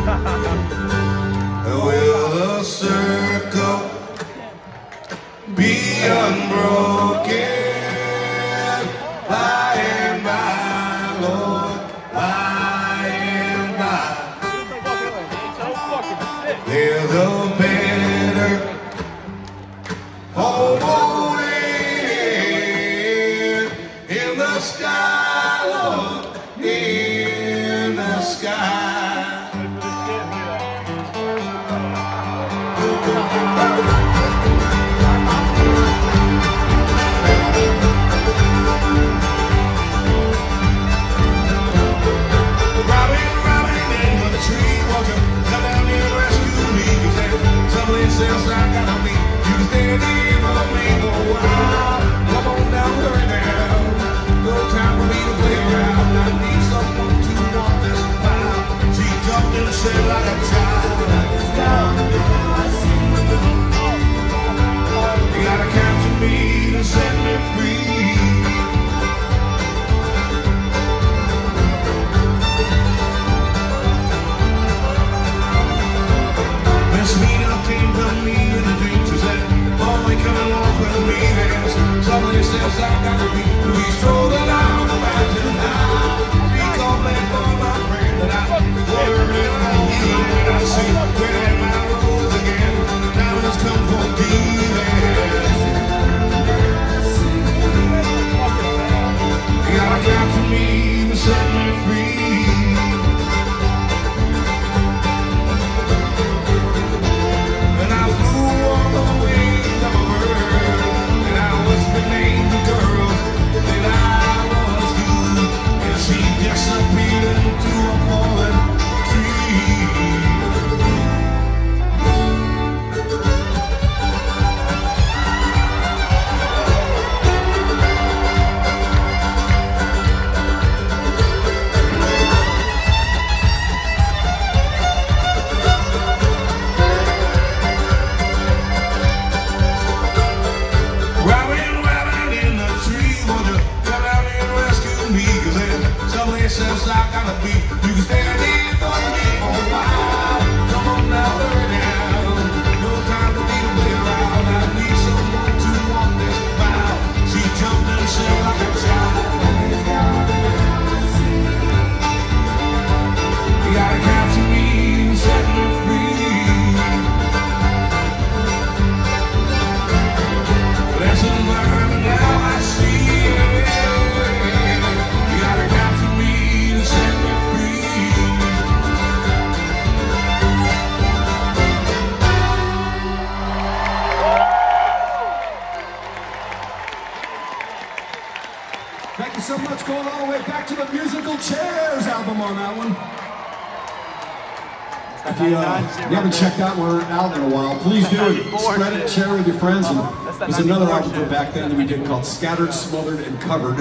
Will the circle be unbroken? Lord. In the sky, Lord, in the sky. ourselves out the yourself, I gotta be. You can stand at. so much. Going all the way back to the Musical Chairs album on that one. If you, uh, you haven't checked out one out in a while, please do it. Spread it, share it with your friends. And there's another album from back then that we did called Scattered, Smothered, and Covered.